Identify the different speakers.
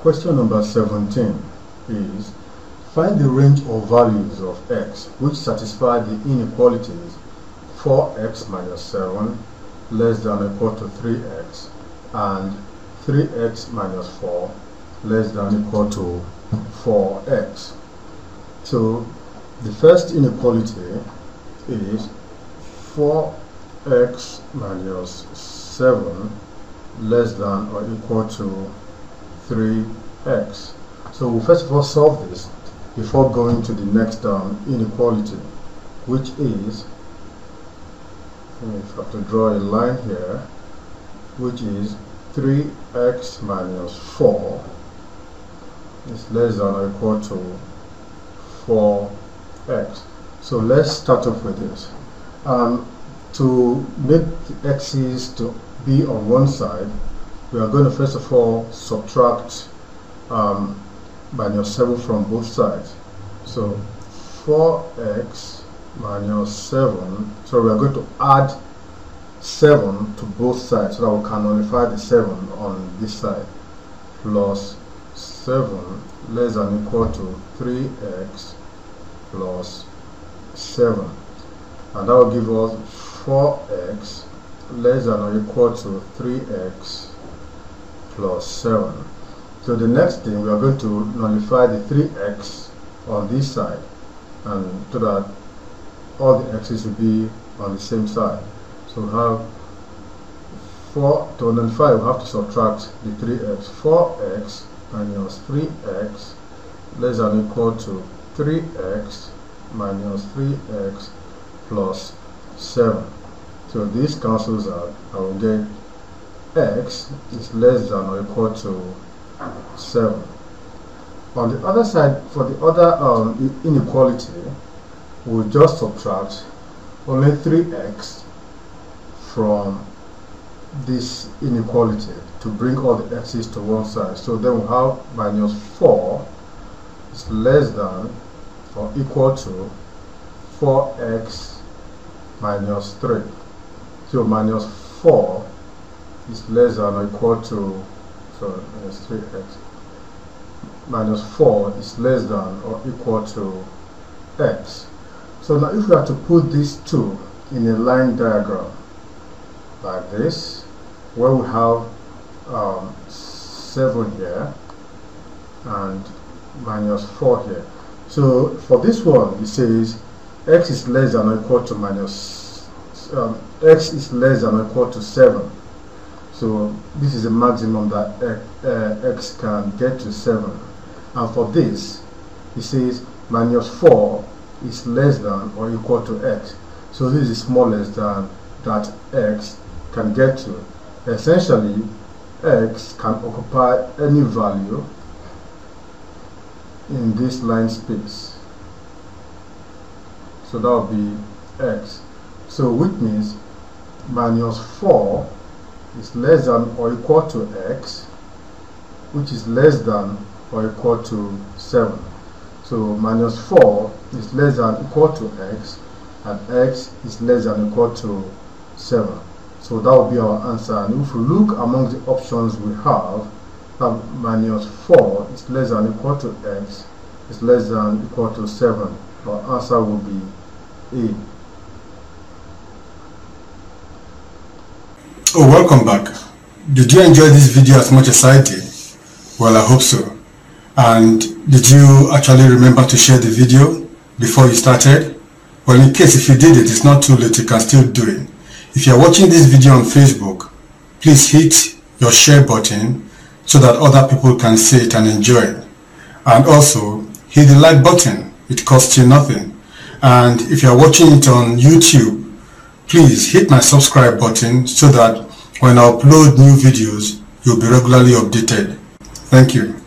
Speaker 1: question number 17 is find the range of values of x which satisfy the inequalities 4x minus 7 less than or equal to 3x and 3x minus 4 less than or equal to 4x. So the first inequality is 4x minus 7 less than or equal to 3x. So we'll first of all solve this before going to the next um, inequality, which is, if I have to draw a line here, which is 3x minus 4 is less than or equal to 4x. So let's start off with this. Um, to make the x's to be on one side, we are going to first of all subtract um, minus 7 from both sides. So 4x minus 7, so we are going to add 7 to both sides so that we can nullify the 7 on this side plus 7 less than equal to 3x plus 7 and that will give us 4x less than or equal to 3x plus 7 so the next thing we are going to nullify the 3x on this side and so that all the x's will be on the same side. So we have 4 to nullify we have to subtract the 3x 4x minus 3x less than equal to 3x minus 3x plus 7 so this cancels out I will get x is less than or equal to 7 on the other side for the other um, inequality we'll just subtract only 3x from this inequality to bring all the x's to one side. So then we have minus 4 is less than or equal to 4x minus 3 so minus 4 is less than or equal to so minus 3x minus 4 is less than or equal to x. So now if we are to put these two in a line diagram like this where we have um, 7 here and minus 4 here. So for this one it says x is less than or equal to minus um, x is less than or equal to 7 so this is a maximum that uh, x can get to 7 and for this it says minus 4 is less than or equal to x. So this is smallest than that x can get to. Essentially x can occupy any value in this line space. So that would be x. So which means minus 4 is less than or equal to x which is less than or equal to 7 so minus 4 is less than or equal to x and x is less than or equal to 7 so that will be our answer. And if we look among the options we have that minus 4 is less than or equal to x is less than or equal to 7 our answer will be A
Speaker 2: Oh, welcome back. Did you enjoy this video as much as I did? Well, I hope so. And did you actually remember to share the video before you started? Well, in case if you did it, it's not too late, you can still do it. If you're watching this video on Facebook, please hit your share button so that other people can see it and enjoy it. And also, hit the like button. It costs you nothing. And if you're watching it on YouTube, please hit my subscribe button so that when I upload new videos, you'll be regularly updated. Thank you.